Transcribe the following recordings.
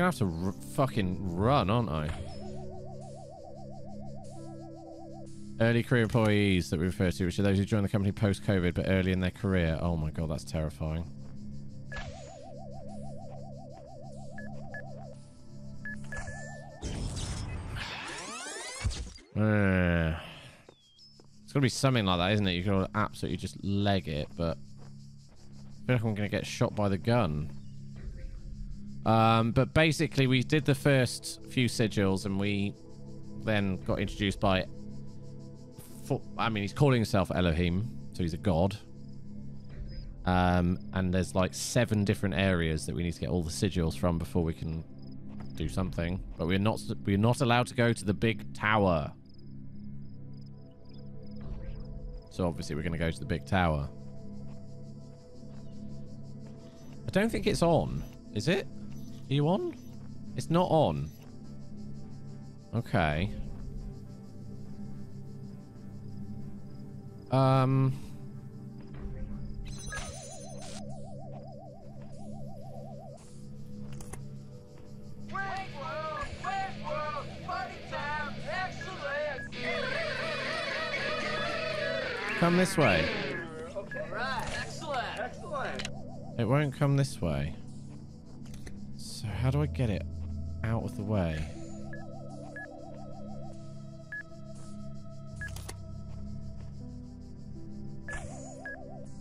gonna have to fucking run, aren't I? Early career employees that we refer to, which are those who join the company post-COVID but early in their career. Oh my god, that's terrifying. Uh, it's gonna be something like that, isn't it? You can absolutely just leg it, but I feel like I'm gonna get shot by the gun. Um, but basically, we did the first few sigils, and we then got introduced by. I mean, he's calling himself Elohim, so he's a god. Um, and there's like seven different areas that we need to get all the sigils from before we can do something. But we're not we're not allowed to go to the big tower. So obviously we're going to go to the big tower. I don't think it's on. Is it? Are you on? It's not on. Okay. Um... Come this way. Okay. Right. Excellent. Excellent. It won't come this way. So how do I get it out of the way?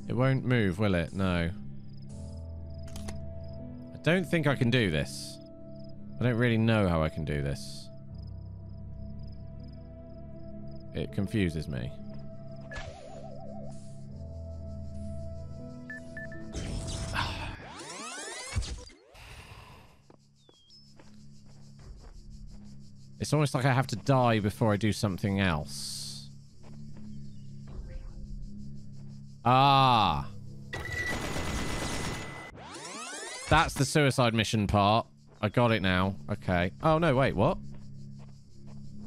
It won't move, will it? No. I don't think I can do this. I don't really know how I can do this. It confuses me. It's almost like I have to die before I do something else. Ah. That's the suicide mission part. I got it now. Okay. Oh, no, wait, what?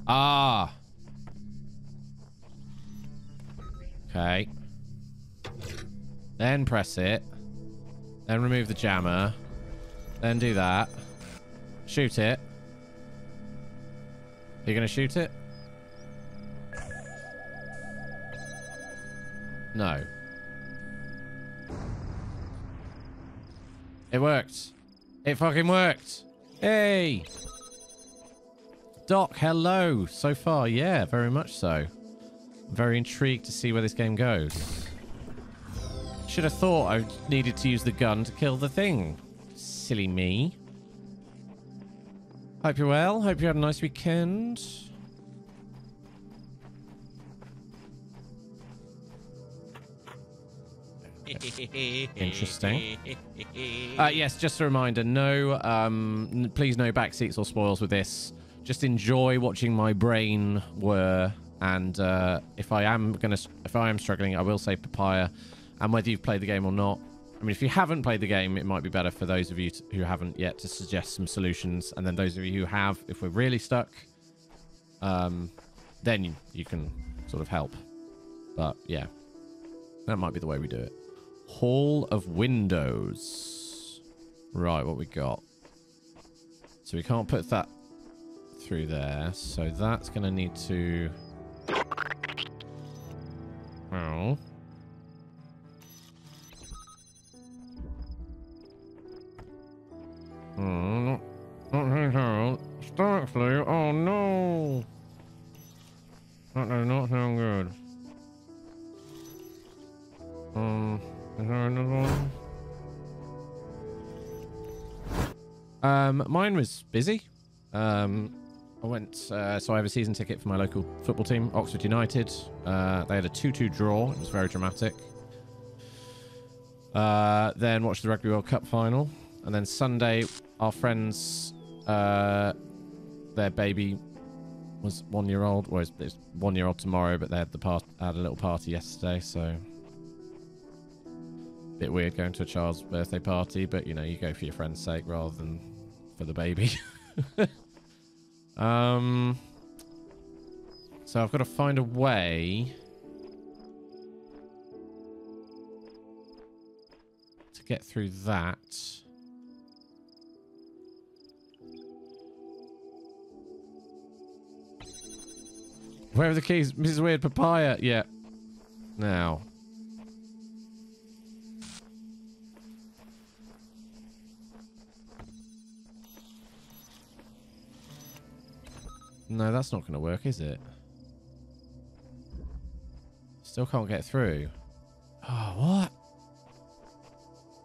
Ah. Okay. Then press it. Then remove the jammer. Then do that. Shoot it. You gonna shoot it? No. It worked. It fucking worked. Hey! Doc, hello. So far, yeah, very much so. I'm very intrigued to see where this game goes. Should have thought I needed to use the gun to kill the thing. Silly me. Hope you're well. Hope you had a nice weekend. Interesting. Uh, yes, just a reminder. No, um, please no backseats or spoils with this. Just enjoy watching my brain whir. And uh, if I am gonna, if I am struggling, I will say papaya. And whether you've played the game or not, I mean, if you haven't played the game, it might be better for those of you who haven't yet to suggest some solutions. And then those of you who have, if we're really stuck, um, then you, you can sort of help. But yeah, that might be the way we do it. Hall of Windows. Right, what we got? So we can't put that through there. So that's going to need to... Oh. Mine was busy. Um, I went, uh, so I have a season ticket for my local football team, Oxford United. Uh, they had a 2-2 draw. It was very dramatic. Uh, then watched the Rugby World Cup final. And then Sunday, our friends, uh, their baby was one year old. Well, it's, it's one year old tomorrow, but they had the part had a little party yesterday, so bit weird going to a child's birthday party. But you know, you go for your friend's sake rather than for the baby. um, so I've got to find a way to get through that. Where are the keys? Mrs. Weird Papaya. Yeah. Now. No, that's not going to work, is it? Still can't get through. Oh,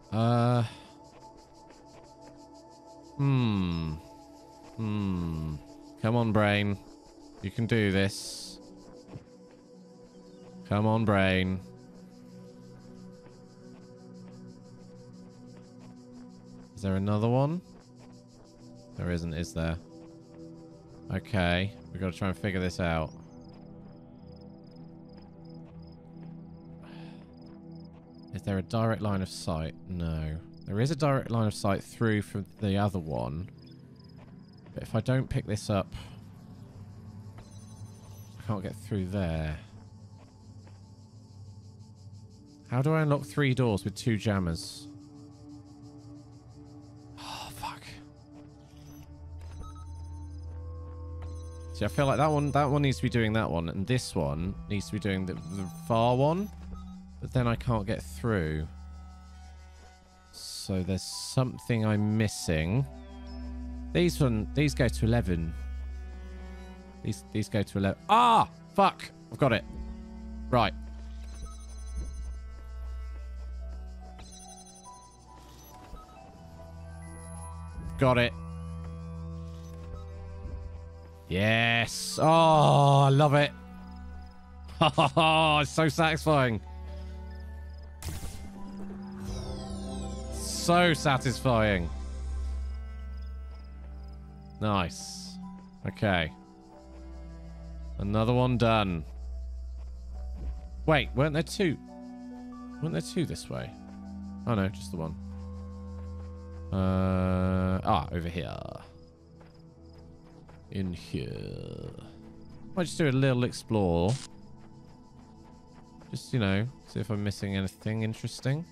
what? Uh. Hmm. Hmm. Come on, brain. You can do this. Come on, brain. Is there another one? There isn't, is there? Okay. We've got to try and figure this out. Is there a direct line of sight? No. There is a direct line of sight through from the other one. But if I don't pick this up... I can't get through there. How do I unlock three doors with two jammers? See, I feel like that one that one needs to be doing that one, and this one needs to be doing the, the far one. But then I can't get through. So there's something I'm missing. These one, these go to 11. These, these go to 11. Ah! Fuck! I've got it. Right. Got it. Yes. Oh, I love it. Oh, it's so satisfying. So satisfying. Nice. Okay. Another one done. Wait, weren't there two? Weren't there two this way? Oh no, just the one. Uh, ah, over here. In here. Might just do a little explore. Just, you know, see if I'm missing anything interesting.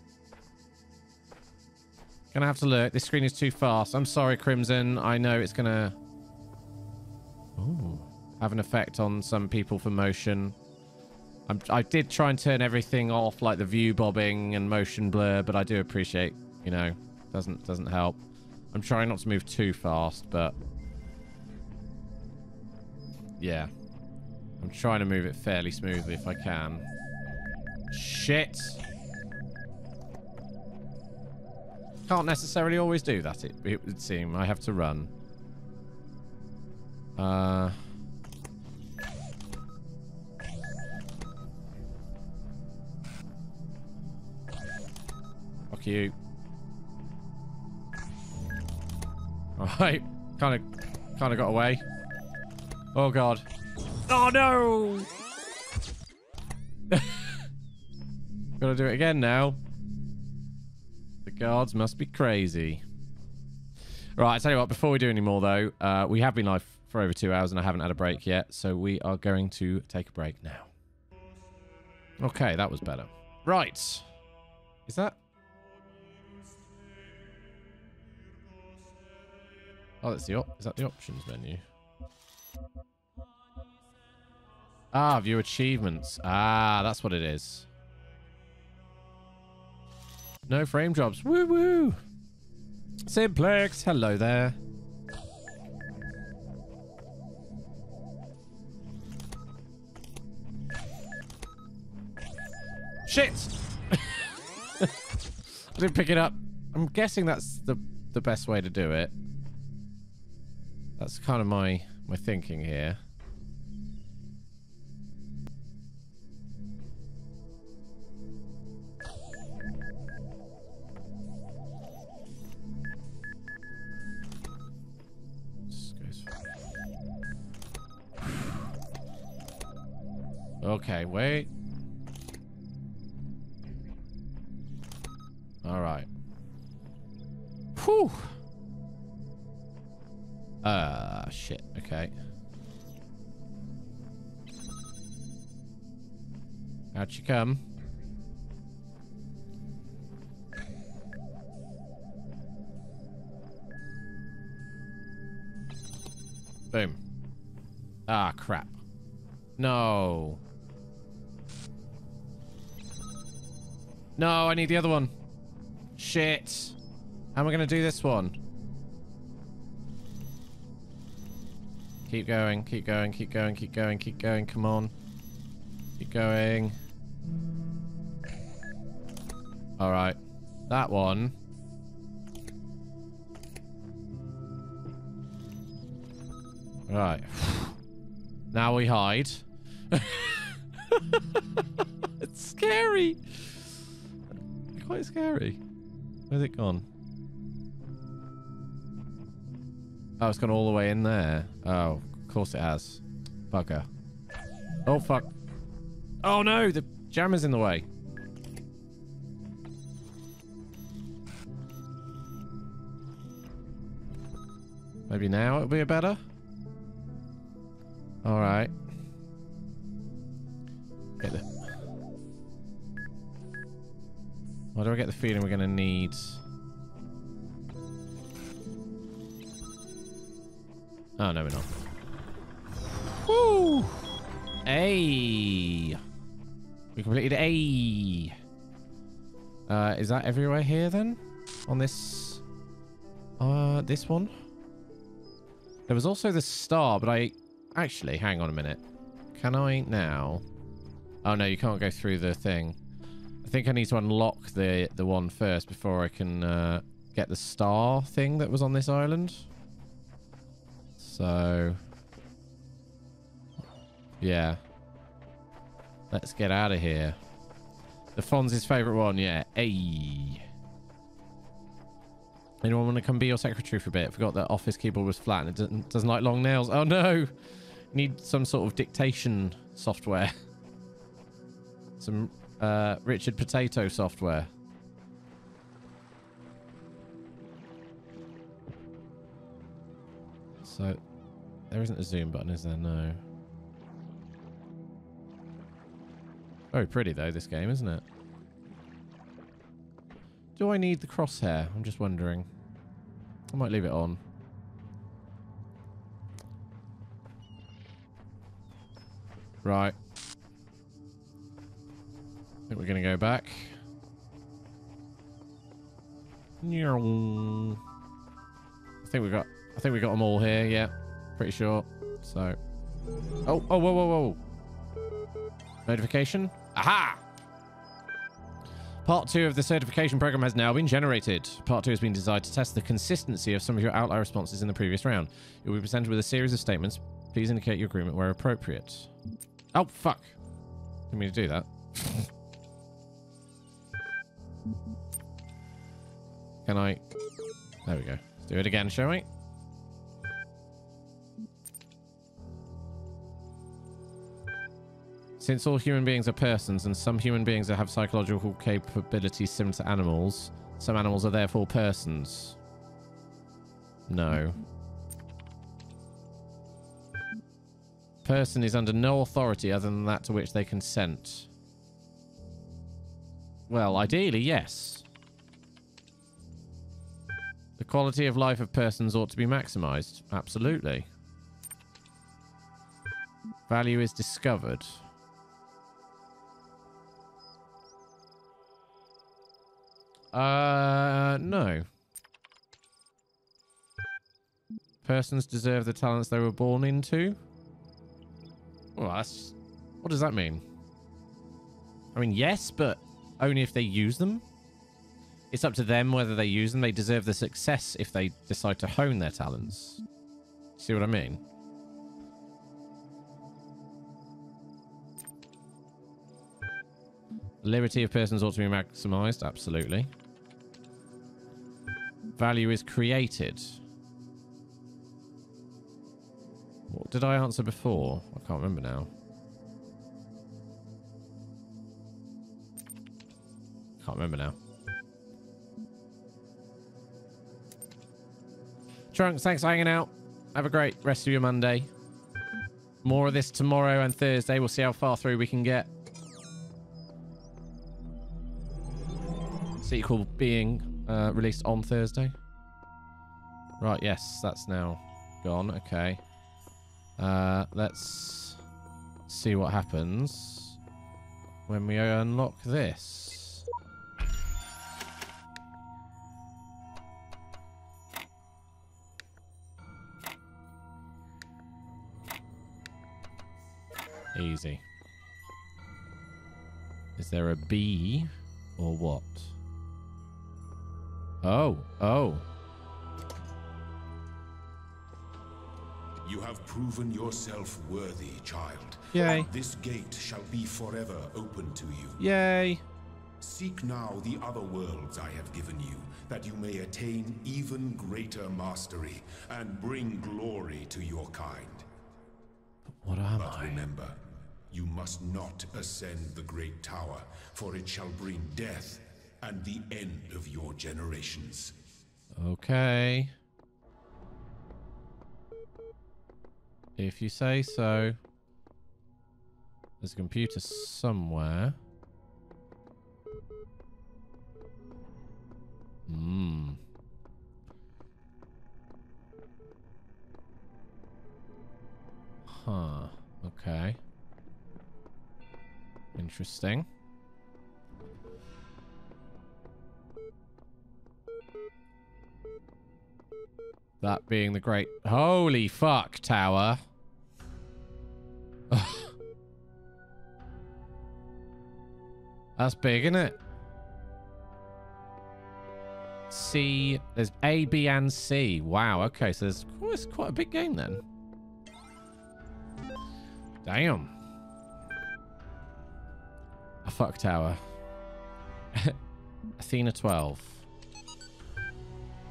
Gonna have to look. This screen is too fast. I'm sorry, Crimson. I know it's gonna... Ooh. Have an effect on some people for motion. I'm, I did try and turn everything off, like the view bobbing and motion blur, but I do appreciate, you know, doesn't doesn't help. I'm trying not to move too fast, but yeah, I'm trying to move it fairly smoothly if I can. Shit. Can't necessarily always do that, it, it would seem. I have to run. Uh... Fuck you. Alright. Kind of kind of got away. Oh god. Oh no! Gotta do it again now. The guards must be crazy. Right, I tell you what, before we do any more though, uh, we have been live for over two hours and I haven't had a break yet, so we are going to take a break now. Okay, that was better. Right. Is that Oh, that's the op is that the options menu? Ah, view achievements. Ah, that's what it is. No frame drops. Woo woo. Simplex, hello there. Shit! I didn't pick it up. I'm guessing that's the the best way to do it. That's kind of my my thinking here. Okay, wait. All right. Whew. Ah, uh, shit. Okay. Out you come. Boom. Ah, crap. No. No, I need the other one. Shit. How am I going to do this one? Keep going, keep going, keep going, keep going, keep going. Come on. Keep going. All right. That one. Right. now we hide. it's scary. Quite scary. Where's it gone? Oh, it's gone all the way in there. Oh, of course it has. Bugger. Oh, fuck. Oh, no! The jammer's in the way. Maybe now it'll be a better? Alright. Get the... Why do I get the feeling we're going to need... Oh, no, we're not. Woo! A. We completed A. Uh, is that everywhere here then? On this... Uh, this one? There was also the star, but I... Actually, hang on a minute. Can I now... Oh, no, you can't go through the thing. I think I need to unlock the, the one first before I can uh, get the star thing that was on this island. So... Yeah. Let's get out of here. The Fonz's favourite one, yeah. Hey. Anyone want to come be your secretary for a bit? I Forgot that office keyboard was flat and it doesn't, doesn't like long nails. Oh no! Need some sort of dictation software. Some uh, Richard Potato software. So, there isn't a zoom button, is there? No. Very pretty, though, this game, isn't it? Do I need the crosshair? I'm just wondering. I might leave it on. Right. I think we're going to go back. I think we got I think we got them all here, yeah. Pretty sure. So Oh, oh, whoa, whoa, whoa. Notification? Aha! Part 2 of the certification program has now been generated. Part 2 has been designed to test the consistency of some of your outlier responses in the previous round. You will be presented with a series of statements. Please indicate your agreement where appropriate. Oh, fuck. Didn't mean to do that. Can I... There we go. Let's do it again, shall we? Since all human beings are persons and some human beings have psychological capabilities similar to animals, some animals are therefore persons. No. Person is under no authority other than that to which they consent. Well, ideally, yes. The quality of life of persons ought to be maximized. Absolutely. Value is discovered. Uh, no. Persons deserve the talents they were born into? Well, that's... What does that mean? I mean, yes, but only if they use them. It's up to them whether they use them. They deserve the success if they decide to hone their talents. See what I mean? Liberty of persons ought to be maximized. Absolutely. Value is created. What did I answer before? I can't remember now. Can't remember now. Trunks, thanks for hanging out. Have a great rest of your Monday. More of this tomorrow and Thursday. We'll see how far through we can get. Sequel being uh, released on Thursday. Right, yes, that's now gone. Okay. Uh, let's see what happens when we unlock this. Easy. Is there a B or what? Oh, oh. You have proven yourself worthy, child. Yay. This gate shall be forever open to you. Yay. Seek now the other worlds I have given you, that you may attain even greater mastery and bring glory to your kind. What am But I? remember, you must not ascend the great tower, for it shall bring death and the end of your generations. Okay. If you say so. There's a computer somewhere. Hmm. Huh. Okay. Interesting. That being the great... Holy fuck, tower. That's big, isn't it? C. There's A, B, and C. Wow, okay, so there's it's quite a big game then. Damn. A fuck tower. Athena 12.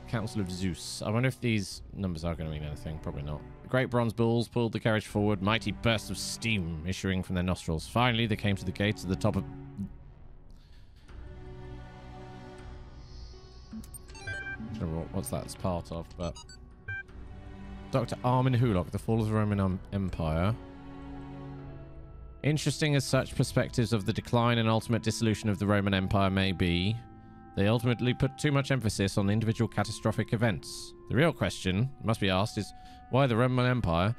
Council of Zeus. I wonder if these numbers are going to mean anything. Probably not. Great bronze bulls pulled the carriage forward, mighty bursts of steam issuing from their nostrils. Finally, they came to the gates at the top of... I don't know what, that's part of, but... Dr. Armin Hulock, The Fall of the Roman Empire. Interesting as such perspectives of the decline and ultimate dissolution of the Roman Empire may be, they ultimately put too much emphasis on individual catastrophic events. The real question, must be asked, is why the Roman Empire,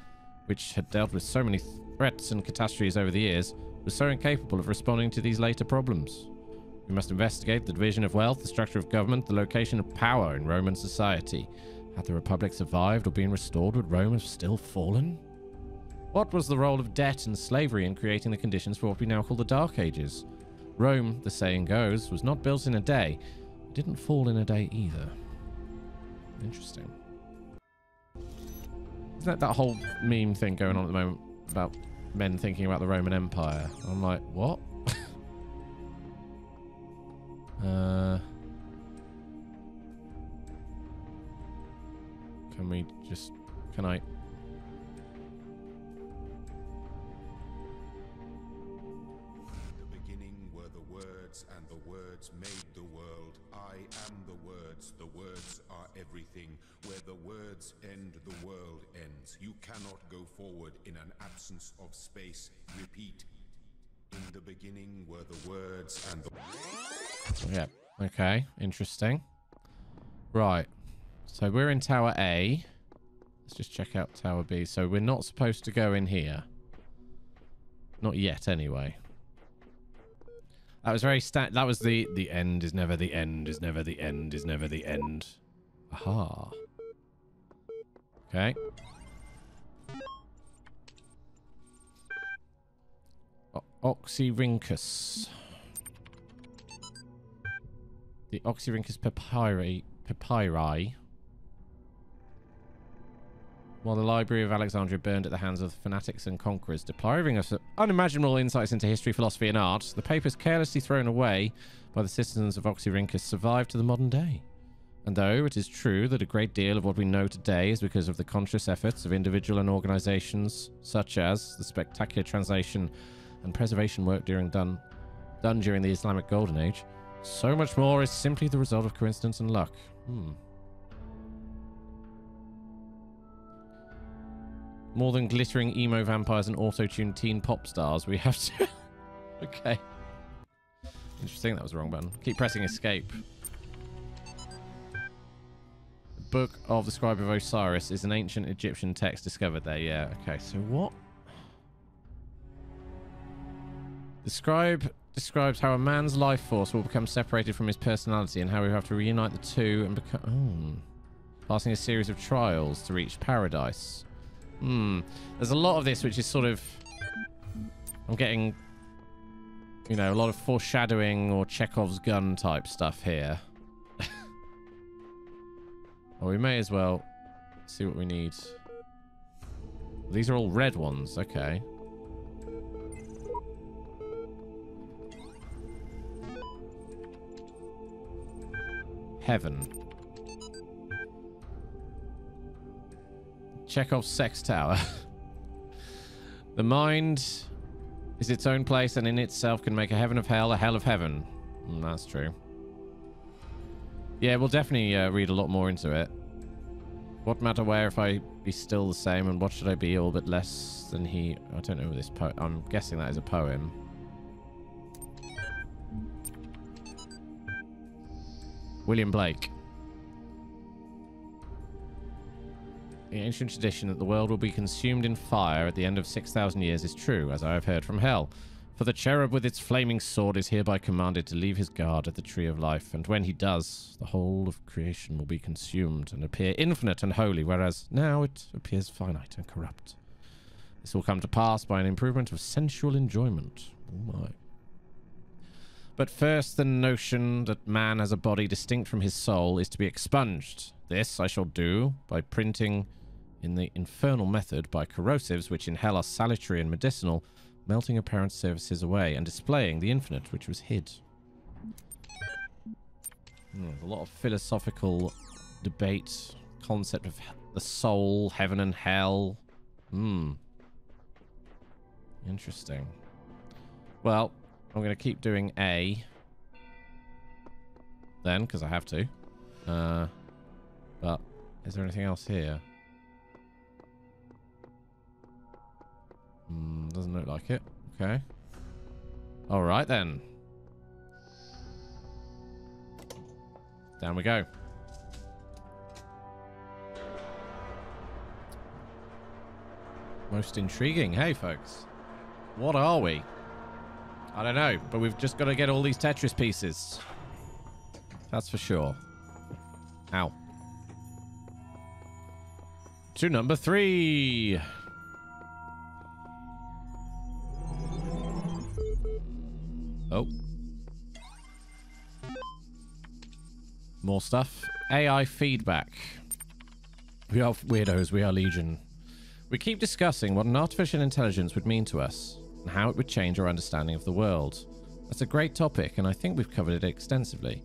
which had dealt with so many threats and catastrophes over the years, was so incapable of responding to these later problems. We must investigate the division of wealth, the structure of government, the location of power in Roman society. Had the Republic survived or been restored, would Rome have still fallen? What was the role of debt and slavery in creating the conditions for what we now call the Dark Ages? Rome, the saying goes, was not built in a day. It didn't fall in a day either. Interesting. Isn't that that whole meme thing going on at the moment about men thinking about the Roman Empire? I'm like, what? uh, can we just... Can I... You cannot go forward in an absence of space. Repeat. In the beginning were the words, and the Yeah. Okay. Interesting. Right. So we're in Tower A. Let's just check out Tower B. So we're not supposed to go in here. Not yet, anyway. That was very stat. That was the the end is never the end is never the end is never the end. Aha. Okay. Oxyrhynchus. The Oxyrhynchus papyri, papyri. While the Library of Alexandria burned at the hands of fanatics and conquerors, depriving us of unimaginable insights into history, philosophy, and art, the papers carelessly thrown away by the citizens of Oxyrhynchus survived to the modern day. And though it is true that a great deal of what we know today is because of the conscious efforts of individual and organizations, such as the spectacular translation and preservation work during done, done during the Islamic Golden Age, so much more is simply the result of coincidence and luck. Hmm. More than glittering emo vampires and auto-tuned teen pop stars, we have to... okay. Interesting, that was the wrong button. Keep pressing escape. The Book of the Scribe of Osiris is an ancient Egyptian text discovered there. Yeah, okay. So what? Describe describes how a man's life force will become separated from his personality and how we have to reunite the two and become oh, passing a series of trials to reach paradise. Hmm. There's a lot of this which is sort of I'm getting you know, a lot of foreshadowing or Chekhov's gun type stuff here. well, we may as well see what we need. These are all red ones. Okay. Heaven. Chekhov's sex tower. the mind is its own place and in itself can make a heaven of hell a hell of heaven. Mm, that's true. Yeah, we'll definitely uh, read a lot more into it. What matter where if I be still the same and what should I be all but less than he... I don't know this poem... I'm guessing that is a poem. William Blake. The ancient tradition that the world will be consumed in fire at the end of 6,000 years is true, as I have heard from hell. For the cherub with its flaming sword is hereby commanded to leave his guard at the tree of life, and when he does, the whole of creation will be consumed and appear infinite and holy, whereas now it appears finite and corrupt. This will come to pass by an improvement of sensual enjoyment. Oh my. But first, the notion that man has a body distinct from his soul is to be expunged. This I shall do by printing in the infernal method by corrosives which in hell are salutary and medicinal, melting apparent surfaces away and displaying the infinite which was hid. Hmm, a lot of philosophical debate, concept of the soul, heaven and hell. Hmm. Interesting. Well, I'm going to keep doing A. Then, because I have to. Uh, but, is there anything else here? Hmm, doesn't look like it. Okay. Alright then. Down we go. Most intriguing. Hey, folks. What are we? I don't know, but we've just got to get all these Tetris pieces. That's for sure. Ow. To number three. Oh. More stuff. AI feedback. We are weirdos. We are legion. We keep discussing what an artificial intelligence would mean to us and how it would change our understanding of the world. That's a great topic, and I think we've covered it extensively.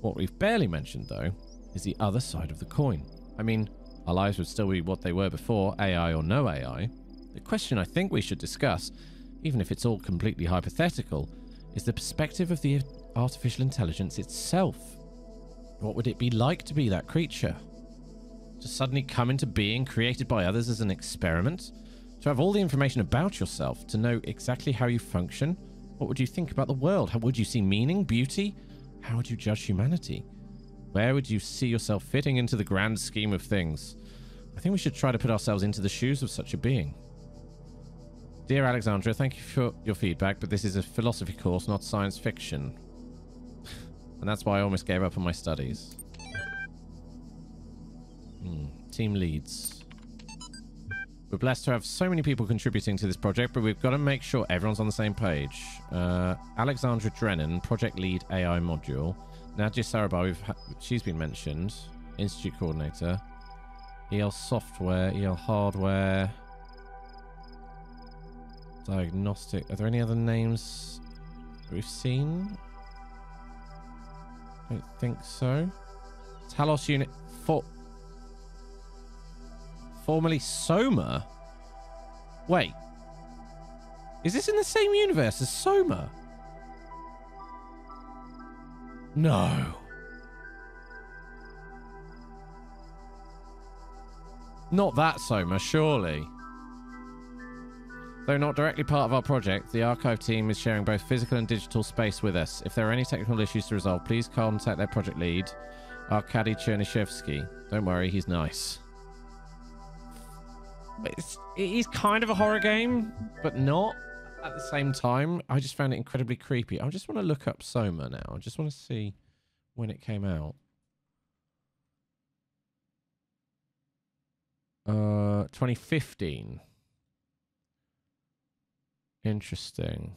What we've barely mentioned, though, is the other side of the coin. I mean, our lives would still be what they were before, AI or no AI. The question I think we should discuss, even if it's all completely hypothetical, is the perspective of the artificial intelligence itself. What would it be like to be that creature? To suddenly come into being, created by others as an experiment? To have all the information about yourself, to know exactly how you function? What would you think about the world? How would you see meaning, beauty? How would you judge humanity? Where would you see yourself fitting into the grand scheme of things? I think we should try to put ourselves into the shoes of such a being. Dear Alexandra, thank you for your feedback, but this is a philosophy course, not science fiction. and that's why I almost gave up on my studies. Hmm. Team leads. We're blessed to have so many people contributing to this project, but we've got to make sure everyone's on the same page. Uh, Alexandra Drennan, project lead AI module. Nadia Sarabi, she's been mentioned. Institute coordinator. EL software, EL hardware. Diagnostic. Are there any other names we've seen? I don't think so. Talos unit 4 formerly Soma. Wait. Is this in the same universe as Soma? No. Not that Soma, surely. Though not directly part of our project, the archive team is sharing both physical and digital space with us. If there are any technical issues to resolve, please contact their project lead, Arkady Chernyshevsky. Don't worry, he's nice. It's, it is kind of a horror game, but not. at the same time, I just found it incredibly creepy. I just want to look up Soma now. I just want to see when it came out. Uh, 2015. Interesting.